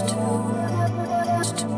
to.